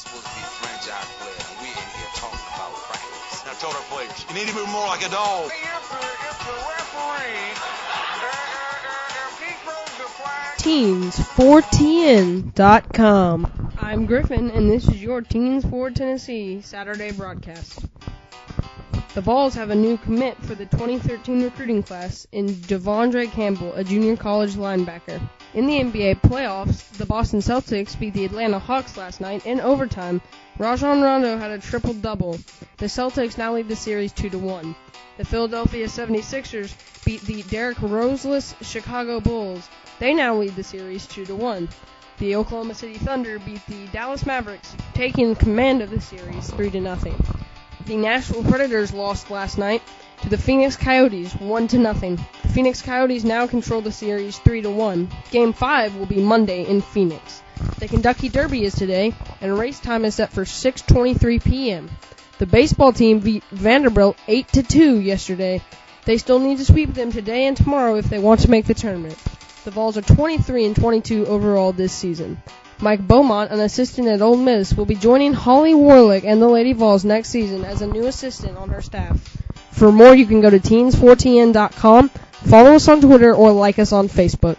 supposed to be franchise players, and we're in here talking about practice. Now tell our players, you need to move more like a dog. If the, if the referee if he throws the flag, Teens4TN.com. I'm Griffin, and this is your Teens for Tennessee Saturday broadcast. The Vols have a new commit for the 2013 recruiting class in Devondre Campbell, a junior college linebacker. In the NBA playoffs, the Boston Celtics beat the Atlanta Hawks last night in overtime. Rajon Rondo had a triple double. The Celtics now lead the series 2 to 1. The Philadelphia 76ers beat the Derrick Roseless Chicago Bulls. They now lead the series 2 to 1. The Oklahoma City Thunder beat the Dallas Mavericks, taking command of the series 3 to nothing. The Nashville Predators lost last night to the Phoenix Coyotes 1 to nothing. The Phoenix Coyotes now control the series 3 to 1. Game 5 will be Monday in Phoenix. The Kentucky Derby is today and race time is set for 6:23 p.m. The baseball team beat Vanderbilt 8 to 2 yesterday. They still need to sweep them today and tomorrow if they want to make the tournament. The Vols are 23 and 22 overall this season. Mike Beaumont, an assistant at Ole Miss, will be joining Holly Warlick and the Lady Vols next season as a new assistant on her staff. For more, you can go to teens4tn.com, follow us on Twitter, or like us on Facebook.